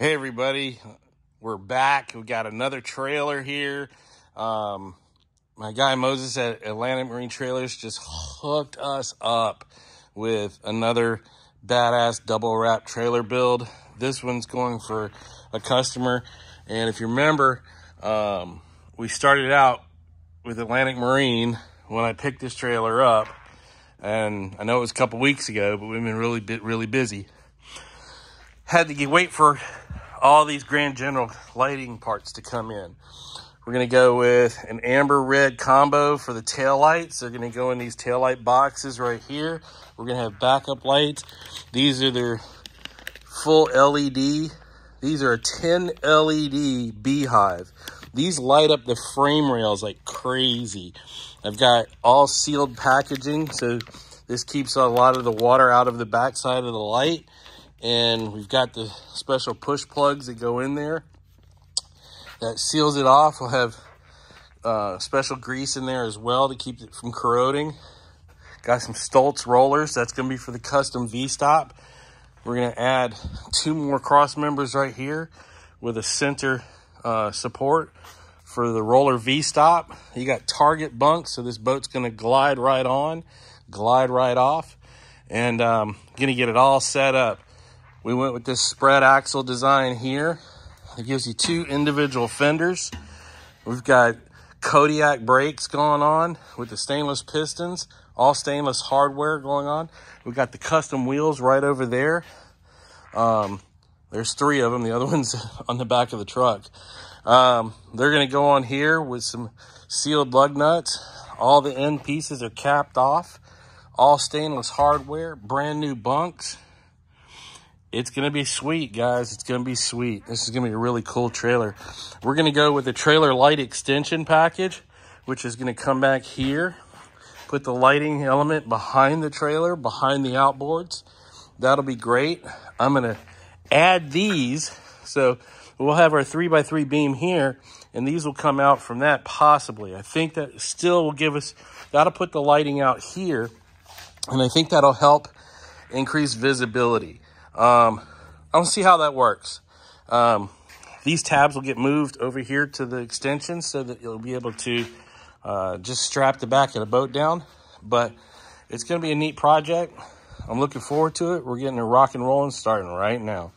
Hey everybody, we're back. We got another trailer here. Um, my guy Moses at Atlantic Marine Trailers just hooked us up with another badass double wrap trailer build. This one's going for a customer. And if you remember, um, we started out with Atlantic Marine when I picked this trailer up. And I know it was a couple weeks ago, but we've been really, really busy. Had to get, wait for all these Grand General lighting parts to come in. We're going to go with an amber red combo for the tail lights. They're going to go in these tail light boxes right here. We're going to have backup lights. These are their full LED. These are a 10 LED beehive. These light up the frame rails like crazy. I've got all sealed packaging, so this keeps a lot of the water out of the backside of the light and we've got the special push plugs that go in there that seals it off. We'll have uh, special grease in there as well to keep it from corroding. Got some Stoltz rollers. That's going to be for the custom V-stop. We're going to add two more cross members right here with a center uh, support for the roller V-stop. You got target bunks, so this boat's going to glide right on, glide right off, and um, going to get it all set up. We went with this spread axle design here. It gives you two individual fenders. We've got Kodiak brakes going on with the stainless pistons, all stainless hardware going on. We've got the custom wheels right over there. Um, there's three of them. The other one's on the back of the truck. Um, they're going to go on here with some sealed lug nuts. All the end pieces are capped off. All stainless hardware, brand new bunks it's going to be sweet, guys. It's going to be sweet. This is going to be a really cool trailer. We're going to go with the trailer light extension package, which is going to come back here. Put the lighting element behind the trailer, behind the outboards. That'll be great. I'm going to add these. So we'll have our 3x3 beam here, and these will come out from that possibly. I think that still will give us, that'll put the lighting out here, and I think that'll help increase visibility. Um, I don't see how that works. Um, these tabs will get moved over here to the extension so that you'll be able to uh, just strap the back of the boat down. But it's going to be a neat project. I'm looking forward to it. We're getting a rock and rolling starting right now.